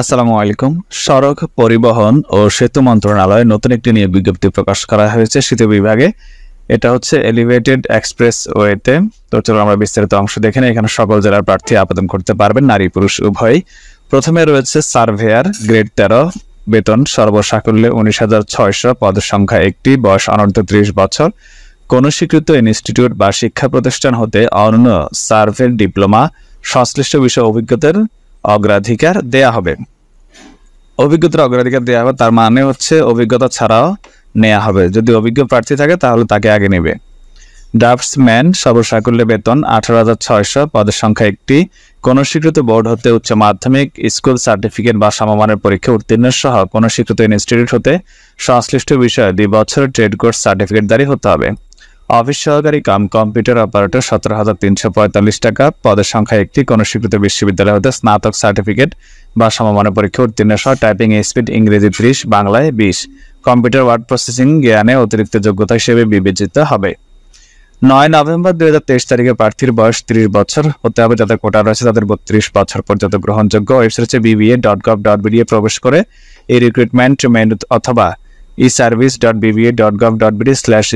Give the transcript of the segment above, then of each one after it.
আসসালামু আলাইকুম। সড়ক পরিবহন ও সেতু মন্ত্রণালয়ে নতুন একটি নিয়ে বিজ্ঞপ্তি প্রকাশ করা হয়েছে সেতু বিভাগে। এটা হচ্ছে এলিভেটেড এক্সপ্রেস ওয়েতে তো চলো আমরা বিস্তারিত অংশ দেখে নিই। এখানে সকল জেলার প্রার্থী আবেদন করতে পারবেন, নারী, পুরুষ উভয়ই প্রথমে রয়েছে সার্ভেয়ার গ্রেড তেরো, বেতন সর্বসাকুল্যে উনিশ হাজার ছয়শো পদের সংখ্যা একটি, বয়স অনূর্ধ্ব ত্রিশ বছর। কোন স্বীকৃত ইনস্টিটিউট বা শিক্ষা প্রতিষ্ঠান হতে অন্য সার্ভের ডিপ্লোমা, সংশ্লিষ্ট বিষয় অভিজ্ঞতার অগ্রাধিকার দেয়া হবে। অভিজ্ঞতার অগ্রাধিকার দেওয়া হবে, তার মানে হচ্ছে অভিজ্ঞতা ছাড়াও নেওয়া হবে। যদি অভিজ্ঞ প্রার্থী থাকে, তাহলে তাকে আগে নেবে। ড্রাফটসম্যান সর্বসাকুল্যে বেতন আঠারো হাজার ছয়শো, পদের সংখ্যা একটি। কোন স্বীকৃত বোর্ড হতে উচ্চ মাধ্যমিক, স্কুল সার্টিফিকেট বা সমমানের পরীক্ষা উত্তীর্ণ সহ কোন স্বীকৃত ইনস্টিটিউট হতে সংশ্লিষ্ট বিষয়ে দুই বছরের ট্রেড কোর্স সার্টিফিকেট সার্টিফিকেটধারী হতে হবে। অফিস সহকারী কাম কম্পিউটার অপারেটর সতেরো হাজার তিনশো পঁয়তাল্লিশ টাকা। পদের সংখ্যা একটি। কোন স্বীকৃত বিশ্ববিদ্যালয় হতে স্নাতক সার্টিফিকেট বা সমমানের পরীক্ষা উত্তীর্ণ সহ টাইপিং স্পিড ইংরেজি ত্রিশ, বাংলায় বিশ। কম্পিউটার ওয়ার্ড প্রসেসিং জ্ঞানে অতিরিক্ত যোগ্যতা হিসেবে বিবেচিত হবে। নয় নভেম্বর দুই হাজার তেইশ তারিখে প্রার্থীর বয়স ত্রিশ বছর হতে হবে। যাদের কোটা রয়েছে তাদের বত্রিশ বছর পর্যন্ত গ্রহণযোগ্য। ওয়েবসাইট হচ্ছে BBA dot gov dot BDA প্রবেশ করে এই রিক্রুটমেন্ট মেনু অথবা E service dot BBA dot dot BD slash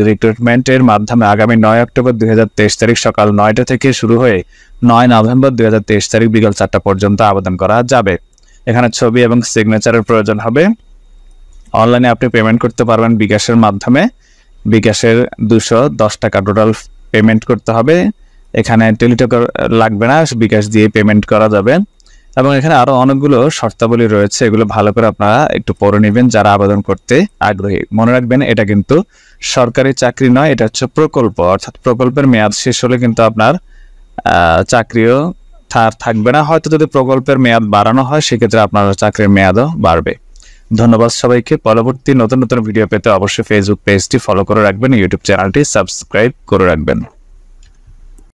মাধ্যমে আগামী নয় অক্টোবর দুই হাজার তেইশ তারিখ সকাল নয়টা থেকে শুরু হয়ে নয় নভেম্বর দুই হাজার তেইশ তারিখ বিকাল চারটা পর্যন্ত আবেদন করা যাবে। এখানে ছবি এবং সিগনেচারের প্রয়োজন হবে। অনলাইনে আপনি পেমেন্ট করতে পারবেন বিকাশের মাধ্যমে। বিকাশের দুশো দশ টাকা টোটাল পেমেন্ট করতে হবে। এখানে টেলিটক লাগবে না, বিকাশ দিয়ে পেমেন্ট করা যাবে। এবং এখানে আরও অনেকগুলো শর্তাবলী রয়েছে, এগুলো ভালো করে আপনারা একটু পড়ে নেবেন যারা আবেদন করতে আগ্রহী। মনে রাখবেন, এটা কিন্তু সরকারি চাকরি নয়, এটা হচ্ছে প্রকল্প। অর্থাৎ প্রকল্পের মেয়াদ শেষ হলে কিন্তু আপনার চাকরিও থা- থাকবে না। হয়তো যদি প্রকল্পের মেয়াদ বাড়ানো হয়, সেক্ষেত্রে আপনার চাকরির মেয়াদও বাড়বে। ধন্যবাদ সবাইকে। পরবর্তী নতুন নতুন ভিডিও পেতে অবশ্যই ফেসবুক পেজটি ফলো করে রাখবেন ইউটিউব চ্যানেলটি সাবস্ক্রাইব করে রাখবেন।